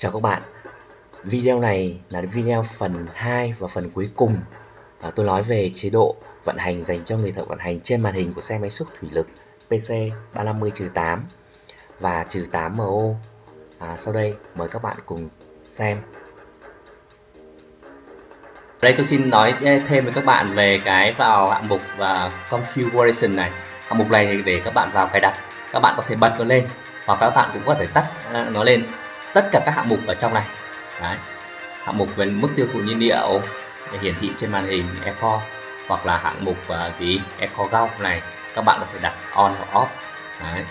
Chào các bạn. Video này là video phần 2 và phần cuối cùng. À, Tôi nói về chế độ vận hành dành cho người thợ vận hành trên màn hình của xe máy xúc thủy lực PC 350-8 và 8MO à, Sau đây mời các bạn cùng xem. Đây tôi xin nói thêm với các bạn về cái vào hạng mục và configuration này. Hạng mục này để các bạn vào cài đặt. Các bạn có thể bật nó lên hoặc các bạn cũng có thể tắt à, nó lên tất cả các hạng mục ở trong này. Đấy. hạng mục về mức tiêu thụ nhiên liệu hiển thị trên màn hình eco hoặc là hạng mục uh, gì eco Gao này các bạn có thể đặt on hoặc off. Đấy.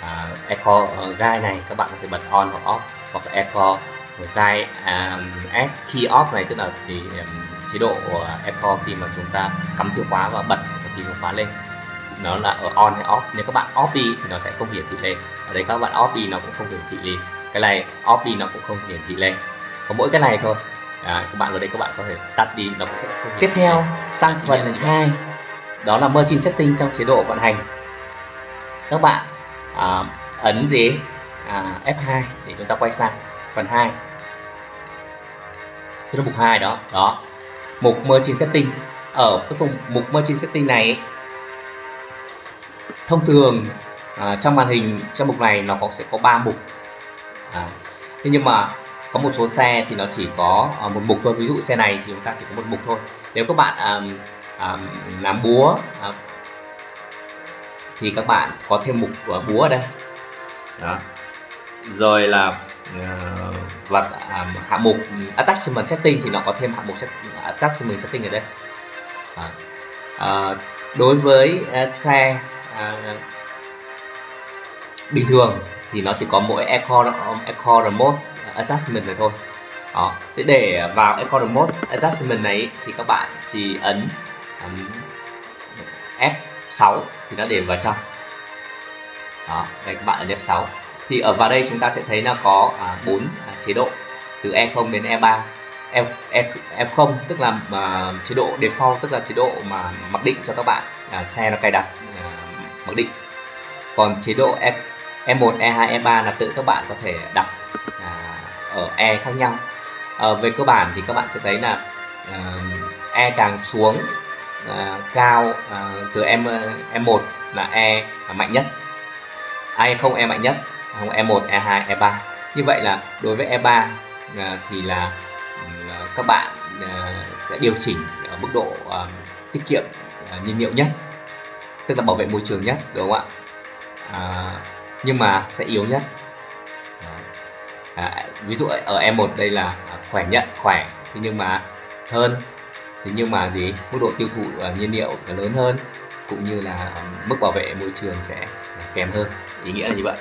À, uh, eco uh, ờ, guide này các bạn có thể bật on hoặc off hoặc là eco guide um, add key off này tức là thì um, chế độ uh, eco khi mà chúng ta cắm chìa khóa và bật chìa khóa lên. Nó là ở on hay off. Nếu các bạn off đi thì nó sẽ không hiển thị lên. Ở đây các bạn off đi nó cũng không hiển thị lên cái này off đi nó cũng không hiển thị lên. Có mỗi cái này thôi. À, các bạn vào đây các bạn có thể tắt đi nó cũng không tiếp theo sang phần 2 đó là merging setting trong chế độ vận hành. Các bạn à, ấn gì à, F2 để chúng ta quay sang phần 2 tức là mục 2 đó. Đó. Mục merging setting. Ở cái vùng mục merging setting này thông thường à, trong màn hình trong mục này nó có sẽ có 3 mục à, thế nhưng mà có một số xe thì nó chỉ có à, một mục thôi. Ví dụ xe này thì chúng ta chỉ có một mục thôi. Nếu các bạn um, um, làm búa uh, thì các bạn có thêm mục của búa ở đây. Đó. Rồi là uh, và um, hạng mục attachment setting thì nó có thêm hạng mục set, attachment setting ở đây. À, uh, đối với uh, xe uh, bình thường thì nó chỉ có mỗi echo um, echo Remote Adjustment này thôi. Đó. Thế để vào echo Remote Adjustment này thì các bạn chỉ ấn um, F6 thì nó để vào trong. Đó đây các bạn ấn F6 thì ở vào đây chúng ta sẽ thấy là có à, 4 à, chế độ từ E0 đến E3 F, F, F0 tức là à, chế độ default tức là chế độ mà mặc định cho các bạn à, xe nó cài đặt à, mặc định. Còn chế độ E1, E2, E3 là tự các bạn có thể đặt à, ở E khác nhau. À, về cơ bản thì các bạn sẽ thấy là à, E càng xuống à, cao à, từ em E1 là E mạnh nhất. E không E mạnh nhất không E1, E2, E3 như vậy là đối với E3 à, thì là à, các bạn à, sẽ điều chỉnh ở mức độ à, tiết kiệm à, nhiên liệu nhất tức là bảo vệ môi trường nhất đúng không ạ? À, nhưng mà sẽ yếu nhất. À, ví dụ ở E1 đây là à, khỏe nhất khỏe. Thế nhưng mà hơn. Thế nhưng mà gì? Mức độ tiêu thụ uh, nhiên liệu lớn hơn. Cũng như là à, mức bảo vệ môi trường sẽ kém hơn. Ý nghĩa là như vậy.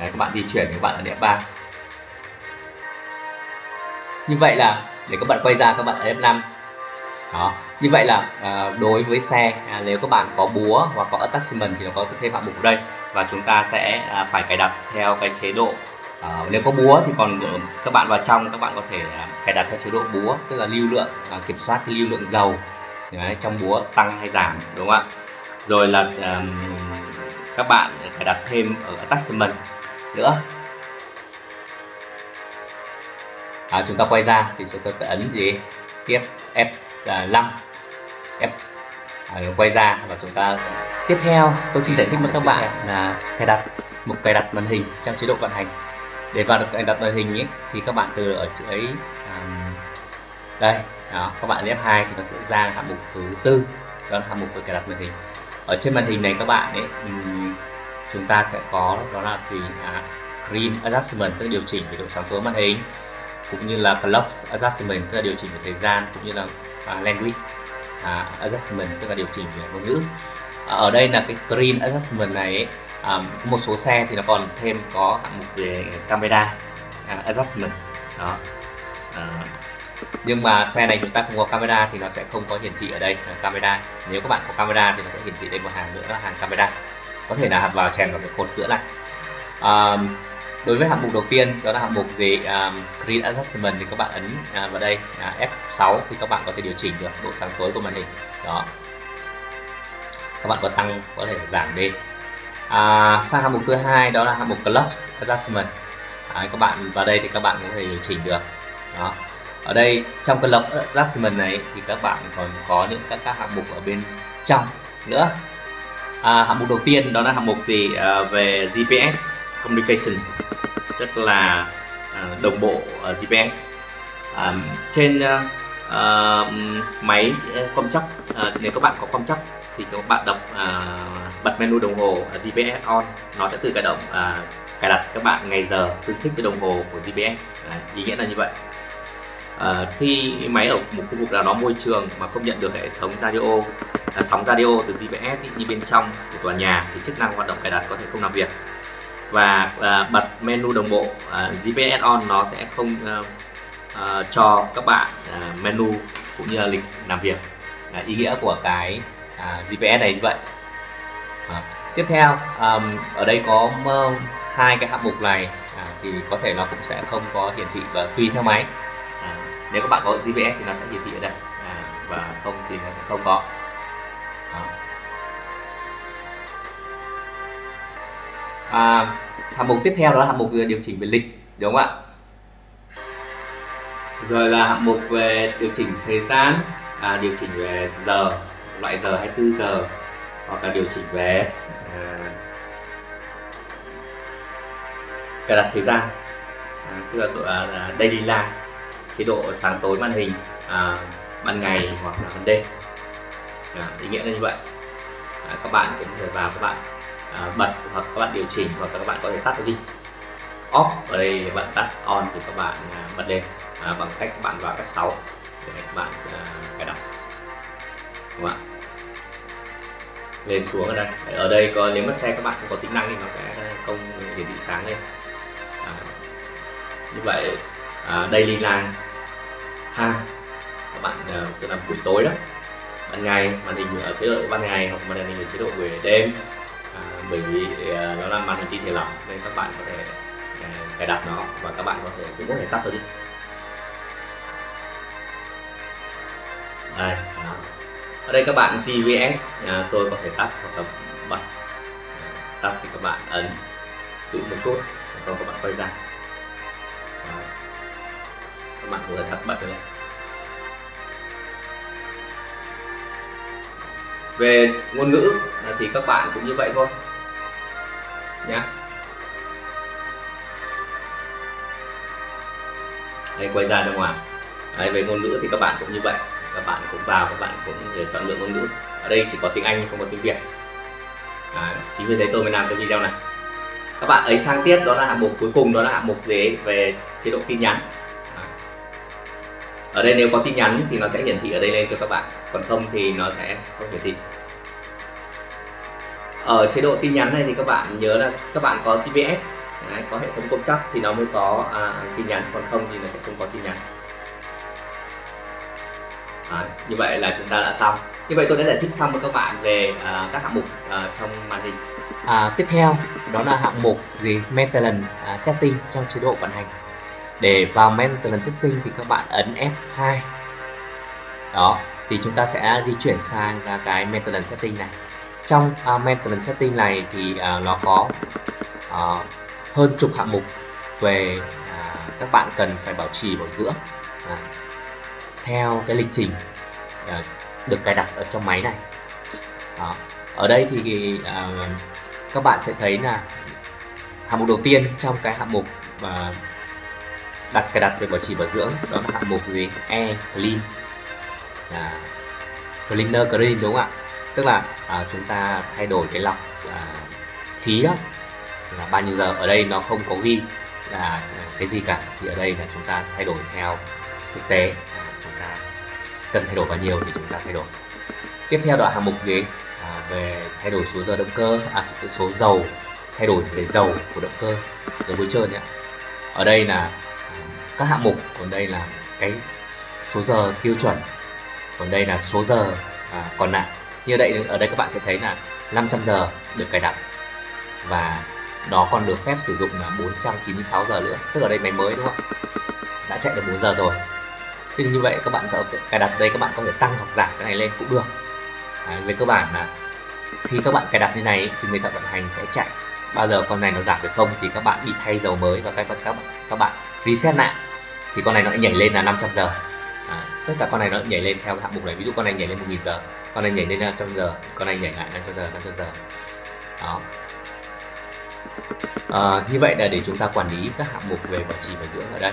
Đấy, các bạn di chuyển các bạn ở đẹp 3 như vậy là để các bạn quay ra các bạn ở F5 đó. Như vậy là à, đối với xe à, nếu các bạn có búa hoặc có attachment thì nó có thêm hạng mục ở đây và chúng ta sẽ à, phải cài đặt theo cái chế độ à, nếu có búa thì còn ờ, các bạn vào trong các bạn có thể à, cài đặt theo chế độ búa tức là lưu lượng à, kiểm soát cái lưu lượng dầu Đấy, trong búa tăng hay giảm đúng không ạ? Rồi là à, các bạn cài đặt thêm ở attachment nữa. À, chúng ta quay ra thì chúng ta ấn gì? Tiếp F. 5 F à, quay ra và chúng ta tiếp theo tôi xin giải thích với các bạn là cài đặt một cài đặt màn hình trong chế độ vận hành. Để vào được cài đặt màn hình ấy, thì các bạn từ ở dưới um, đây đó, các bạn F2 thì nó sẽ ra hạng mục thứ tư. Đó là hạng mục về cài đặt màn hình. Ở trên màn hình này các bạn ấy um, chúng ta sẽ có đó là gì? À, Screen Adjustment tức là điều chỉnh về độ sáng tối màn hình cũng như là Clock Adjustment tức là điều chỉnh về thời gian cũng như là uh, language uh, adjustment tức là điều chỉnh về ngôn ngữ. À, ở đây là cái green adjustment này ấy, um, có một số xe thì nó còn thêm có hạng mục về camera uh, adjustment. Đó. Uh, nhưng mà xe này chúng ta không có camera thì nó sẽ không có hiển thị ở đây là camera. Nếu các bạn có camera thì nó sẽ hiển thị đây một hàng nữa là hàng camera. Có thể là vào chèn vào cái cột giữa này uh, đối với hạng mục đầu tiên đó là hạng mục về à, um, Screen Adjustment thì các bạn ấn à, vào đây à, F6 thì các bạn có thể điều chỉnh được độ sáng tối của màn hình. Đó. Các bạn có tăng có thể giảm đi. À, sang hạng mục thứ hai đó là hạng mục clocks adjustment. À, các bạn vào đây thì các bạn có thể điều chỉnh được. Đó. Ở đây trong clock adjustment này thì các bạn còn có những các các hạng mục ở bên trong nữa. À, hạng mục đầu tiên đó là hạng mục gì? À, về GPS communication tức là uh, đồng bộ à, uh, GPS uh, à, trên uh, uh, máy com chắc uh, nếu các bạn có com chắc thì các bạn đọc uh, bật menu đồng hồ uh, GPS on nó sẽ tự cài động uh, cài đặt các bạn ngày giờ tương thích với đồng hồ của GPS uh, ý nghĩa là như vậy. À, khi máy ở một khu vực nào đó môi trường mà không nhận được hệ thống radio à, sóng radio từ GPS như bên trong của tòa nhà thì chức năng hoạt động cài đặt có thể không làm việc và uh, bật menu đồng bộ à, uh, GPS on nó sẽ không uh, uh, cho các bạn uh, menu cũng như là lịch làm việc. Uh, ý nghĩa của cái uh, GPS này như vậy. Uh, tiếp theo um, ở đây có uh, hai cái hạng mục này à, thì có thể nó cũng sẽ không có hiển thị và tùy theo máy. À, nếu các bạn có GPS thì nó sẽ hiển thị ở đây. À, và không thì nó sẽ không có. Đó. À, hạng mục tiếp theo đó là hạng mục điều chỉnh về lịch đúng không ạ? Rồi là hạng mục về điều chỉnh thời gian à, điều chỉnh về giờ loại giờ 24 giờ hoặc là điều chỉnh về à, cài đặt thời gian à, tức là, à, là daily life chế độ sáng tối màn hình à, ban ngày hoặc là ban đêm. À, ý nghĩa là như vậy. À, các bạn cũng thể vào các bạn à, bật hoặc các bạn điều chỉnh hoặc các bạn có thể tắt nó đi. Off ở đây bạn tắt on thì các bạn à, bật lên à, bằng cách các bạn vào F6 để các bạn sẽ cài đặt. Các bạn lên xuống ở đây. Ở đây có nếu mà xe các bạn không có tính năng thì nó sẽ không hiển thị sáng lên. À, như vậy à, daily line time các bạn à, tức là buổi tối đó. Ban ngày màn hình ở chế độ ban ngày hoặc màn hình ở chế độ buổi đêm à, bởi vì à, nó là màn hình chi thể lỏng nên các bạn có thể à, cài đặt nó và các bạn có thể cũng có thể tắt nó đi đây đó. ở đây các bạn GVS à, tôi có thể tắt hoặc là bật à, tắt thì các bạn ấn giữ một chút còn các bạn quay ra đó. các bạn có thể tắt bật lên về ngôn ngữ à, thì các bạn cũng như vậy thôi. Nhé đây quay ra ra ngoài. Đấy, về ngôn ngữ thì các bạn cũng như vậy. Các bạn cũng vào các bạn cũng để chọn lựa ngôn ngữ. Ở đây chỉ có tiếng Anh không có tiếng Việt. À, chính vì thế tôi mới làm cái video này. Các bạn ấy sang tiếp đó là hạng mục cuối cùng đó là hạng mục gì về chế độ tin nhắn ở đây nếu có tin nhắn thì nó sẽ hiển thị ở đây lên cho các bạn. Còn không thì nó sẽ không hiển thị. Ở chế độ tin nhắn này thì các bạn nhớ là các bạn có GPS Đấy, có hệ thống công chắc thì nó mới có à, tin nhắn. Còn không thì nó sẽ không có tin nhắn. Đấy, như vậy là chúng ta đã xong. Như vậy tôi đã giải thích xong với các bạn về à, các hạng mục à, trong màn hình. À, tiếp theo đó là hạng mục gì? Maintenance à, setting trong chế độ vận hành để vào maintenance testing thì các bạn ấn F2 đó thì chúng ta sẽ di chuyển sang cái maintenance setting này. Trong à, uh, maintenance setting này thì uh, nó có uh, hơn chục hạng mục về uh, các bạn cần phải bảo trì bảo dưỡng. Uh, theo cái lịch trình uh, được cài đặt ở trong máy này. Đó. ở đây thì uh, các bạn sẽ thấy là hạng mục đầu tiên trong cái hạng mục uh, đặt cài đặt về bảo trì bảo dưỡng đó là hạng mục gì e clean. À, cleaner clean đúng không ạ? Tức là à, chúng ta thay đổi cái lọc à, khí đó là bao nhiêu giờ ở đây nó không có ghi là cái gì cả thì ở đây là chúng ta thay đổi theo thực tế à, chúng ta cần thay đổi bao nhiêu thì chúng ta thay đổi. Tiếp theo là hạng mục gì à, về thay đổi số giờ động cơ à, số dầu thay đổi về dầu của động cơ dầu vui chơi nhé. Ở đây là các hạng mục. Còn đây là cái số giờ tiêu chuẩn. Còn đây là số giờ à, còn lại. Như vậy ở đây các bạn sẽ thấy là 500 giờ được cài đặt. Và nó còn được phép sử dụng là 496 giờ nữa. Tức ở đây máy mới đúng không? Đã chạy được 4 giờ rồi. Thế thì như vậy các bạn có cài đặt đây các bạn có thể tăng hoặc giảm cái này lên cũng được. Đấy, về cơ bản là khi các bạn cài đặt như này thì người thợ vận hành sẽ chạy. Bao giờ con này nó giảm được không thì các bạn đi thay dầu mới và các bạn các bạn các bạn reset lại thì con này nó nhảy lên là 500 giờ. À, tất cả con này nó nhảy lên theo hạng mục này. Ví dụ con này nhảy lên 1000 giờ con này nhảy lên 500 giờ con này nhảy lại 500 giờ 500 giờ. Đó. À, như vậy là để chúng ta quản lý các hạng mục về bảo trì và dưỡng ở đây.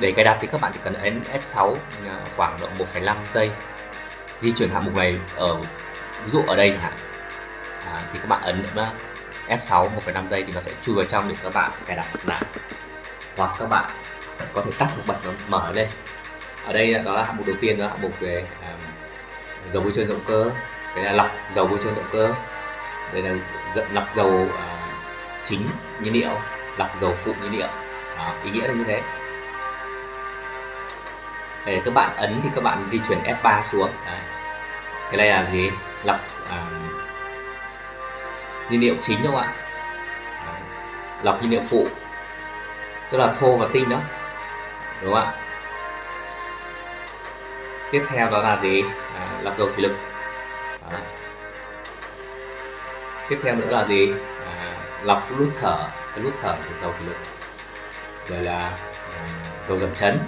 Để cài đặt thì các bạn chỉ cần ấn F6 à, khoảng độ 1,5 giây. Di chuyển hạng mục này ở ví dụ ở đây chẳng hạn. À, thì các bạn ấn à, F6 1,5 giây thì nó sẽ chui vào trong để các bạn cài đặt lại. Hoặc các bạn có thể tắt hoặc bật nó mở lên. Ở đây đó là hạng mục đầu tiên đó là hạng mục về uh, dầu bôi trơn động cơ. Cái là lọc dầu bôi trơn động cơ. Đây là lọc dầu uh, chính nhiên liệu lọc dầu phụ nhiên liệu. Đó, ý nghĩa là như thế. Để các bạn ấn thì các bạn di chuyển F3 xuống. Đấy. cái này là gì? Lọc um, nhiên liệu chính không ạ? Đấy. lọc nhiên liệu phụ. Tức là thô và tinh đó đúng không ạ? Tiếp theo đó là gì? À, lọc dầu thủy lực. Đó. tiếp theo nữa là gì? À, lọc lút thở cái lút thở của dầu thủy lực. Rồi là à, dầu dầm chấn.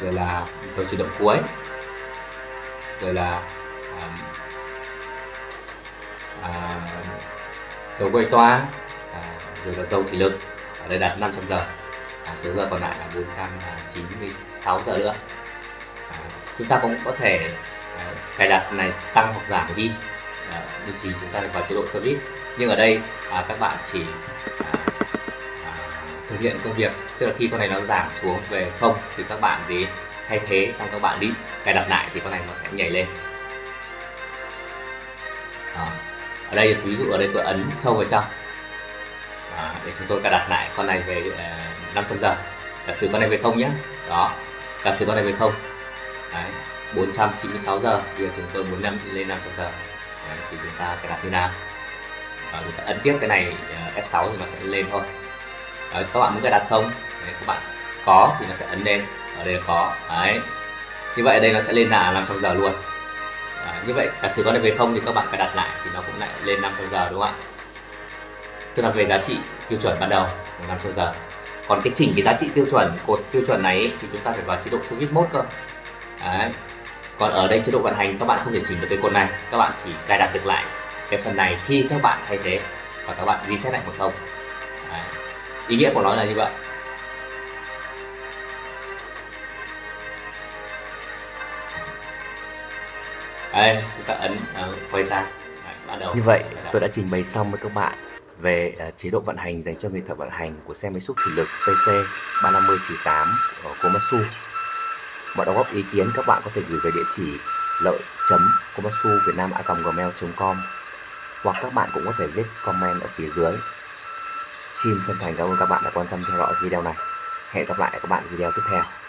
Rồi là dầu chuyển động cuối. Rồi là à, à, dầu quay toa. À, rồi là dầu thủy lực. Ở đây đạt 500 giờ à, số giờ còn lại là 496 giờ nữa. À, chúng ta cũng có thể à, cài đặt này tăng hoặc giảm đi. Ờ, à, như thì chúng ta vào chế độ service. Nhưng ở đây à, các bạn chỉ à, à, thực hiện công việc. Tức là khi con này nó giảm xuống về không thì các bạn thì thay thế xong các bạn đi. Cài đặt lại thì con này nó sẽ nhảy lên. À, ở đây ví dụ ở đây tôi ấn sâu vào trong. À, để chúng tôi cài đặt lại con này về uh, 500 giờ. Giả sử con này về không nhé đó. Giả sử con này về không. Đấy, 496 giờ. Bây giờ chúng tôi muốn lên lên 500 giờ. Đấy, thì chúng ta cài đặt như nào? Đó, chúng ta ấn tiếp cái này à, F6 thì nó sẽ lên thôi. Đấy, các bạn muốn cài đặt không? Đấy, các bạn có thì nó sẽ ấn lên. Ở đây là có. Đấy. như vậy ở đây nó sẽ lên là 500 giờ luôn. Đấy, như vậy giả sử con này về không thì các bạn cài đặt lại thì nó cũng lại lên 500 giờ đúng không ạ? Tức là về giá trị tiêu chuẩn ban đầu là 500 giờ còn cái chỉnh cái giá trị tiêu chuẩn cột tiêu chuẩn này thì chúng ta phải vào chế độ service mode cơ. Đấy. còn ở đây chế độ vận hành các bạn không thể chỉnh được cái cột này. Các bạn chỉ cài đặt được lại cái phần này khi các bạn thay thế và các bạn reset lại một không. Đấy. ý nghĩa của nó là như vậy. Đây chúng ta ấn uh, quay ra Đấy, bắt đầu. Như vậy tôi đã trình bày xong với các bạn về ờ, chế độ vận hành dành cho người thợ vận hành của xe máy xúc thủy lực PC 350-8 ở Komatsu. Mọi đóng góp ý kiến, các bạn có thể gửi về địa chỉ lợi chấm komatsu việt nam a gmail com hoặc các bạn cũng có thể viết comment ở phía dưới. Xin chân thành cảm ơn các bạn đã quan tâm theo dõi video này. Hẹn gặp lại các bạn video tiếp theo.